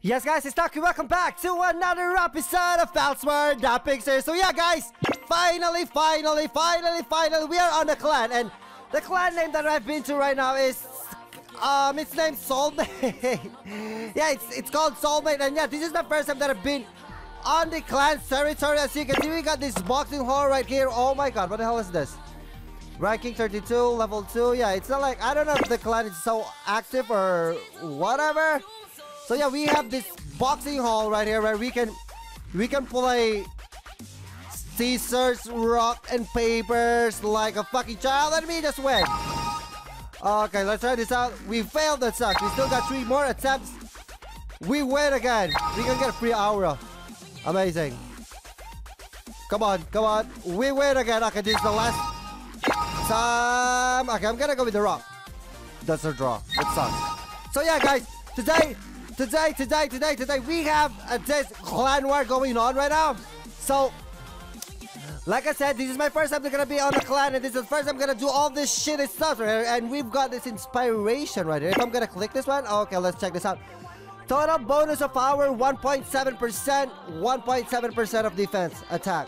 Yes, guys, it's Taki. Welcome back to another episode of Valsmart The Pixar. So, yeah, guys, finally, finally, finally, finally, we are on the clan. And the clan name that I've been to right now is, um, it's named Soulmate. yeah, it's, it's called Soulmate. And yeah, this is the first time that I've been on the clan's territory. As you can see, we got this boxing hall right here. Oh my god, what the hell is this? Ranking 32, level 2. Yeah, it's not like, I don't know if the clan is so active or whatever. So yeah, we have this boxing hall right here where we can we can play scissors, rock, and papers like a fucking child. Let me just win. Okay, let's try this out. We failed that sucks. We still got three more attempts. We win again. We can get a free aura. Amazing. Come on, come on. We win again. Okay, this is the last time. Okay, I'm gonna go with the rock. That's a draw. It sucks. So yeah, guys, today today, today, today, today, we have a this clan war going on right now. So, like I said, this is my first time gonna be on the clan, and this is the first time I'm gonna do all this shit and stuff right here. And we've got this inspiration right here. If I'm gonna click this one, okay, let's check this out. Total bonus of power 1.7%, 1.7% of defense attack.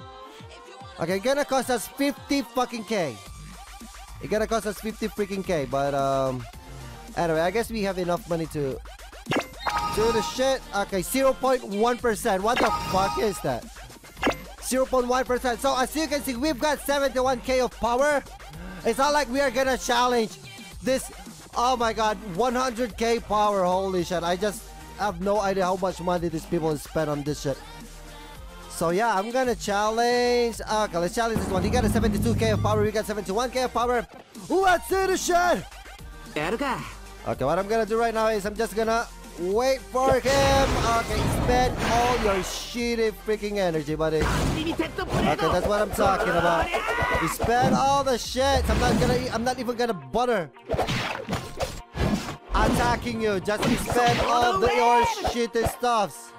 Okay, gonna cost us 50 fucking K. It's gonna cost us 50 freaking K, but um, anyway, I guess we have enough money to do the shit. Okay, 0.1%. What the fuck is that? 0.1%. So as you can see, we've got 71k of power. It's not like we are gonna challenge this. Oh my god, 100k power. Holy shit. I just have no idea how much money these people spend on this shit. So yeah, I'm gonna challenge. Okay, let's challenge this one. He got a 72k of power. We got 71k of power. Let's do the shit. Okay, what I'm gonna do right now is I'm just gonna Wait for him! Okay, spend all your shitty freaking energy, buddy. Okay, that's what I'm talking about. You spend all the shit. I'm not gonna I'm not even gonna butter. attacking you. Just spend all the, your shitty stuffs.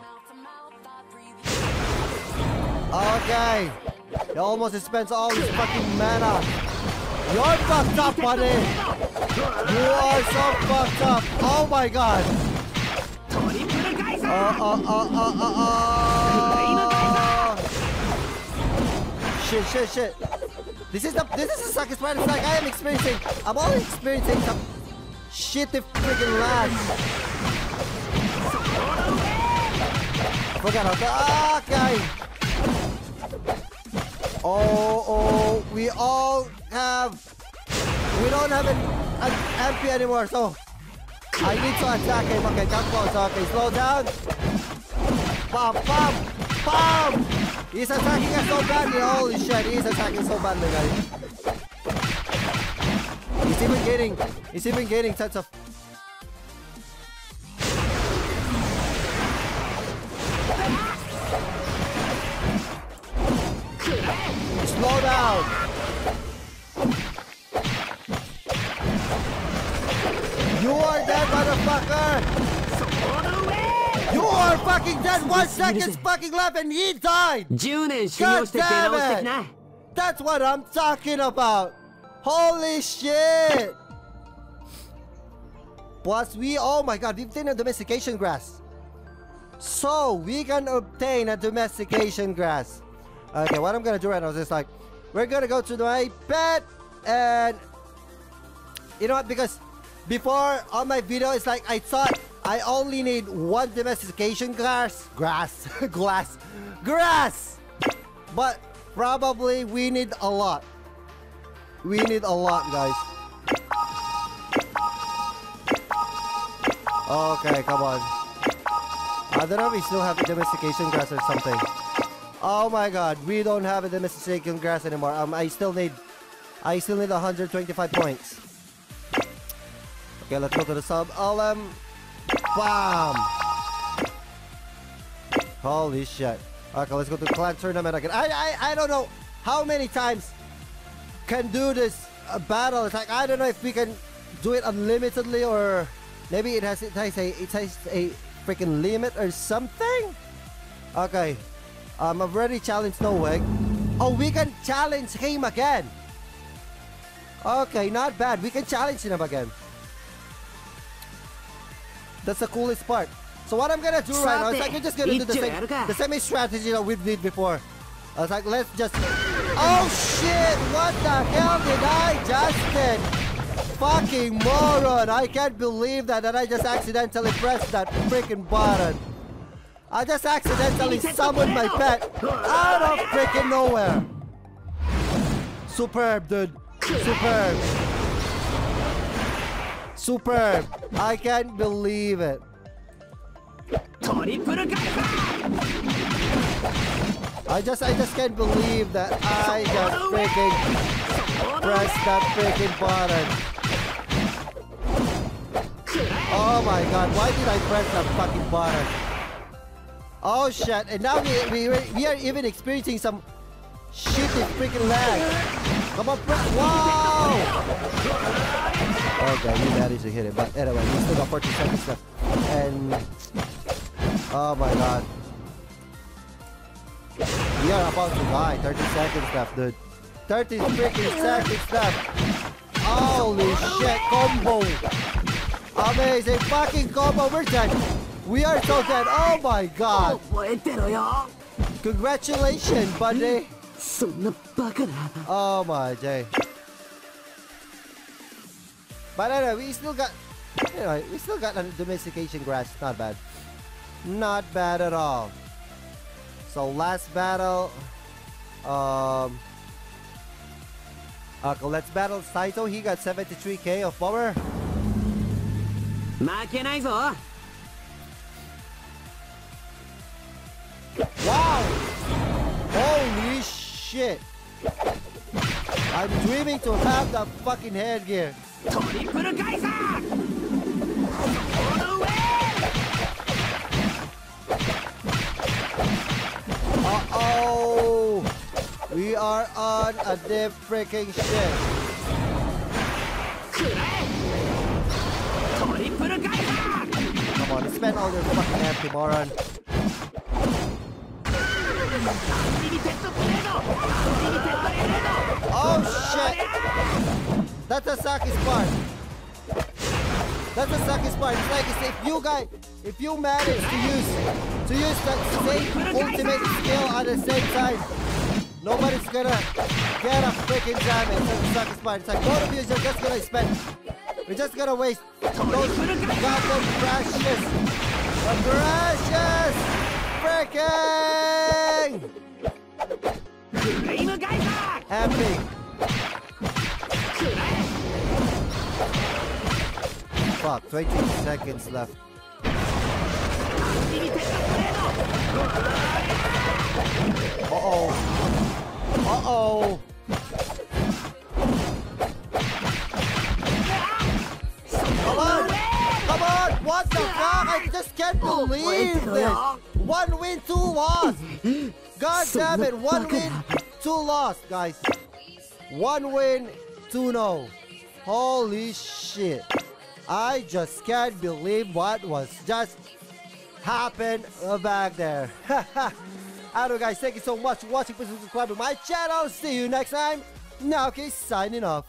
Okay. He almost spends all his fucking mana. You're fucked up, buddy. You are so fucked up. Oh my god. Uh, uh, uh, uh, uh, uh. Shit, shit, shit. This is the this is the suckest part. It's I am experiencing. I'm always experiencing some shitty freaking lag. Forget about that. Okay. Oh, oh, we all have. We don't have an, an MP anymore, so I need to attack him. Okay, come close. Okay, slow down. Bam, bam, bam! He's attacking us so badly. Holy shit, he's attacking so badly, guys. He's even getting, he's even getting tons of... fucking dead! One second fucking left and he died! God damn it! That's what I'm talking about! Holy shit! Plus, we, oh my god, We've obtained a domestication grass. So, we can obtain a domestication grass. Okay, what I'm gonna do right now is just like, we're gonna go to my bed and, you know what, because before on my video, it's like I thought I only need one domestication grass, grass, glass, grass. But probably we need a lot. We need a lot, guys. Okay, come on. I don't know if we still have domestication grass or something. Oh my god, we don't have a domestication grass anymore. Um, I still need, I still need 125 points. Okay, let's go to the sub. I'll, Um, bam! Holy shit. Okay, let's go to clan tournament again. I, I, I don't know how many times can do this uh, battle attack. I don't know if we can do it unlimitedly or maybe it has it has a it has a freaking limit or something. Okay, um, I've already challenged No Way. Oh, we can challenge him again. Okay, not bad. We can challenge him again. That's the coolest part. So what I'm gonna do right now is I can just gonna do the same, the same strategy that we did before. I was like, let's just... Oh shit! What the hell did I just did? Fucking moron! I can't believe that, that I just accidentally pressed that freaking button. I just accidentally summoned my pet out of freaking nowhere. Superb, dude. Superb. Superb! I can't believe it. I just I just can't believe that I just freaking pressed that freaking button. Oh my god, why did I press that fucking button? Oh shit, and now we, we, we are even experiencing some shitty freaking lag. Come on, press. Wow! Oh god, you managed to hit it. But anyway, we still got 14 seconds left. And... Oh my god. We are about to die. 30 seconds left, dude. 30 freaking seconds left. Holy shit, combo. Amazing fucking combo. We're dead. We are so dead. Oh my god. Congratulations, buddy. Oh my day. But anyway, we still got anyway, we still got a domestication grass. Not bad. Not bad at all. So last battle. Um Okay, let's battle Saito. He got 73k of power. 負けないぞ Wow! Holy shit! I'm dreaming to have that fucking headgear. トリプルガイザーこの上 Uh-oh! We are on a deep freaking shit. くらえトリプルガイザー Come on, spend all your fucking empty moron. リミテッドブレードリミテッドブレード Oh shit! That's a Saki's part. That's a Saki's part. It's like it's if you guys, if you manage to use to use that same ultimate skill at the same time, nobody's gonna get a freaking damage. That's the Saki's part. It's like both of you are just gonna spend. We're just gonna waste those goddamn precious, precious freaking フ stop. 20 seconds left. Uh-oh. Uh-oh. Come on! Come on! What the fuck? I just can't believe this! One win, two loss! God damn it! One win, two loss, guys! One win, two no. Holy shit. I just can't believe what was just happened back there. Alright guys, thank you so much for watching. Please subscribe to my channel. See you next time. Nao, signing off.